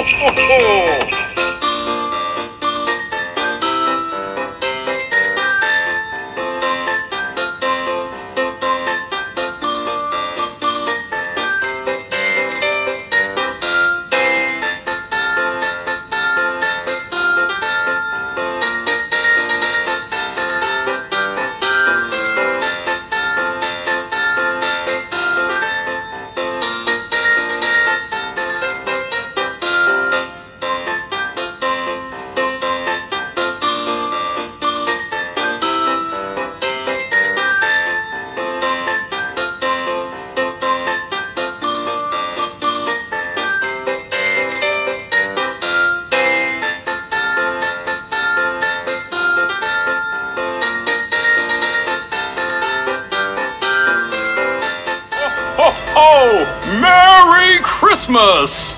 ho, ho. Ho, ho! Merry Christmas!